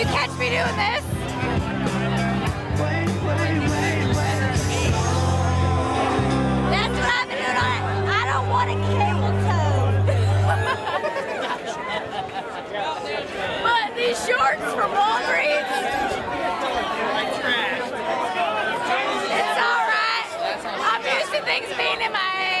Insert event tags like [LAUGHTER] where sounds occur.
you catch me doing this? That's what I'm doing. I don't want a camel toe. [LAUGHS] but these shorts from Walgreens. It's all right. I'm used to things being in my head.